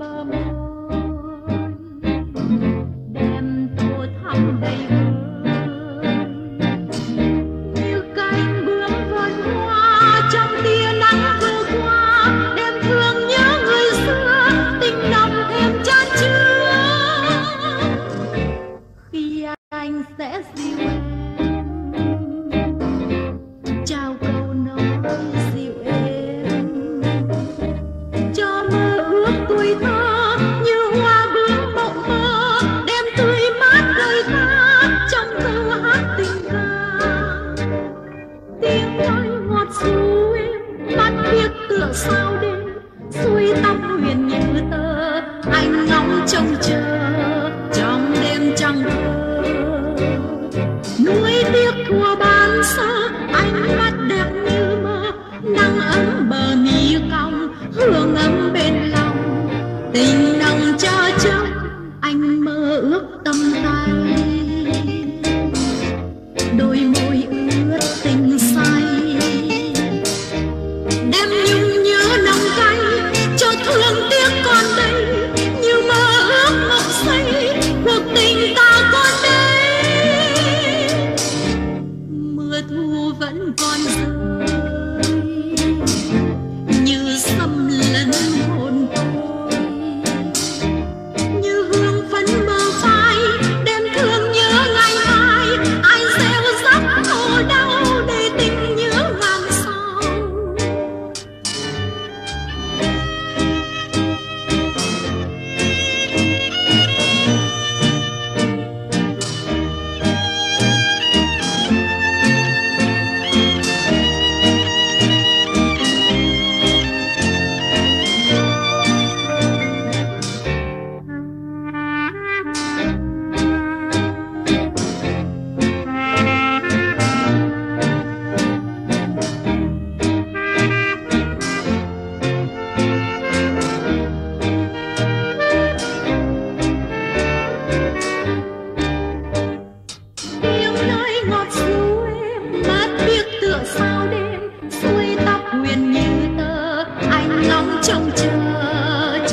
Mama. trông chờ, trong đêm trăng núi tiếc thua ban xa, ánh mắt đẹp như mơ, nắng ấm bờ mi cong, hương ấm bên lòng. Tình nồng cho trông anh mơ ước tâm tay. Đôi môi ướt tình say. Đem nhung nhớ nồng cay, cho thương tiếc con đây. Vẫn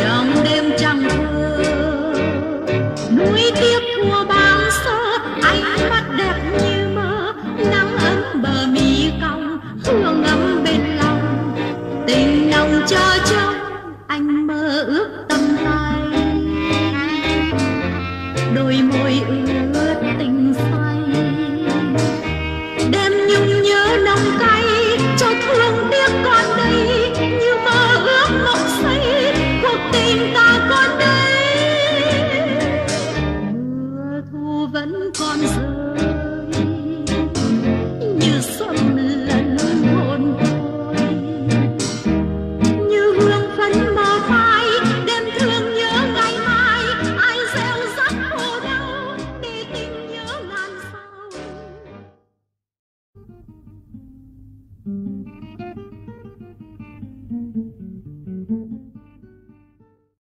Someday